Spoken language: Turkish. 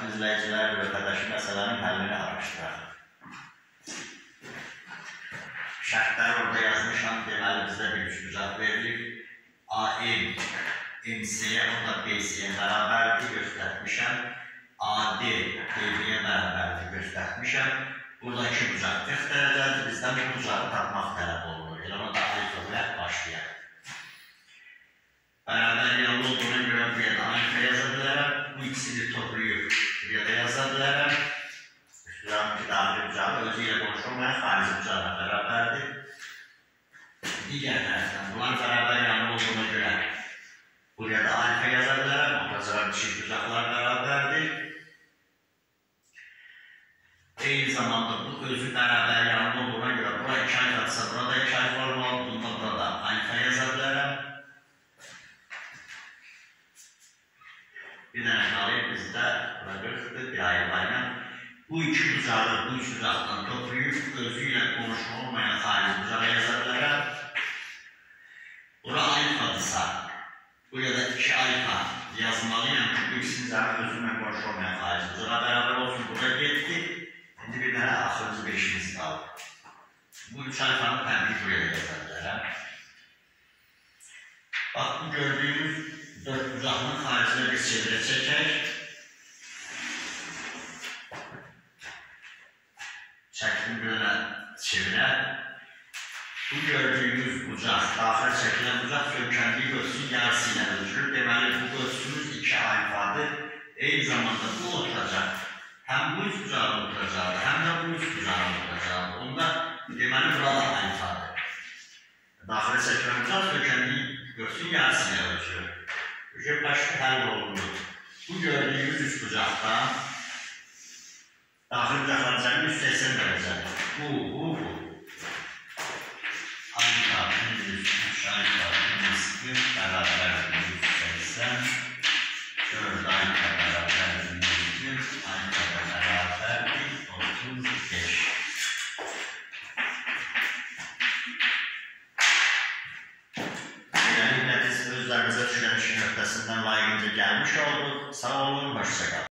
Hörmətli izləyicilər vətəndaş məsələnin həllini araşdıraq. Şərtləri orada yazmışam, deməli bizdə bir düzət verilir. AM, MC-yə, o da BC-yə bərabərdir, göstərmişəm. AD, DB-yə bərabərdir, göstərmişəm. Burada iki bucaq 40 dərəcədir, bizdən bu bucağı tapmaq tələb olunur. Elə ona da alfa daha bir bucağı özüyle konuşulmayan harici bucağına beraberdir. Diğer taraftan bunlar beraber yanlı olduğuna göre buraya da alfa yazabilirim. Ortasına dişi bucaklar beraberdir. Aynı zamanda bu özü beraber yanlı olduğuna göre buraya iki alfası, burada iki alfa olmalı, bunda burada alfa yazabilirim. Bir dənə qalıb bizdə bura 40-dır, bir ayırmayla. Bu iki bucağı bu üç bucaqdan toplayıb özü ilə qonşu olmayan xarici bucağa yaza bilərəm. Bura alfadırsa, buraya da iki alfa yazmalıyam ki, bu ikisinin zərfi özünlə qonşu olmayan xarici bucağa bərabər olsun. Burada getdi. İndi bir dənə axırıncı beşimiz qaldı. Bu üç alfanı tənqid buraya yaza bilərəm. Bax, bu gördüyünüz dört bucağının xaricinə bir çevrə çəkək. Belə çevrə. Bu gördüyünüz bucaq, daxil çəkilən bucaq kökənliyi qövsün yarısı ilə ölçülür. Deməli, bu qövsümüz iki alfadır. Eyni zamanda bu oturacaq. Həm bu üç bucağın oturacaqdır, həm də bu üç bucağın oturacaqdır. Onda deməli, burada alfadır. Daxil çəkilən bucaq kökənliyi qövsün yarısı ilə ölçülür. Hücre başlı həll olundu. Bu gördüyünüz üç bucaqda bucaqların cəmi 180 dərəcədir. Bu, bu, bu. Alfa, 103 alfa, 140 bərabər 180. 4 alfa bərabər 140, alfa da bərabər 35. Beləliklə biz özlərimizə düşən işin öhdəsindən layiqincə gəlmiş olduq. Sağ olun, hoşça kalın.